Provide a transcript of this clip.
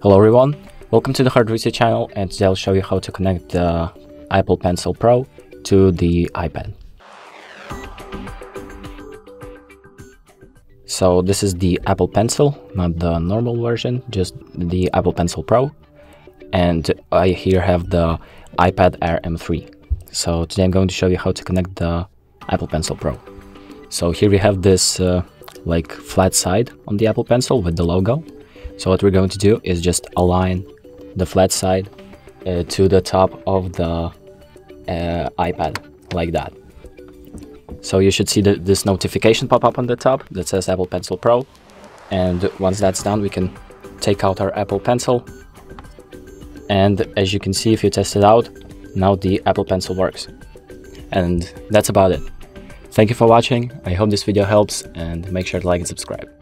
Hello everyone, welcome to the Hard Reset channel and today I'll show you how to connect the Apple Pencil Pro to the iPad. So this is the Apple Pencil, not the normal version, just the Apple Pencil Pro. And I here have the iPad Air M3. So today I'm going to show you how to connect the Apple Pencil Pro. So here we have this uh, like flat side on the Apple Pencil with the logo. So what we're going to do is just align the flat side uh, to the top of the uh, iPad like that. So you should see the, this notification pop up on the top that says Apple Pencil Pro. And once that's done, we can take out our Apple Pencil. And as you can see, if you test it out, now the Apple Pencil works. And that's about it. Thank you for watching. I hope this video helps and make sure to like and subscribe.